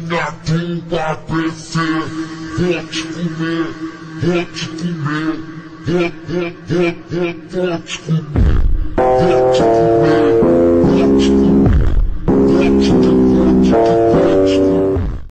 Minha bunda crescer, vou te comer, vou te comer, vou, vou, vou, vou, vou te comer, vou te comer, vou te comer, vou te comer, vou te comer.